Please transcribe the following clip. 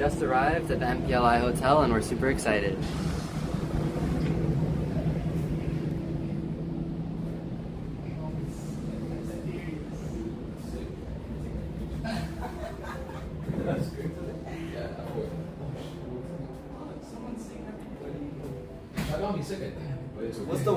just arrived at the MPLI Hotel and we're super excited. What's the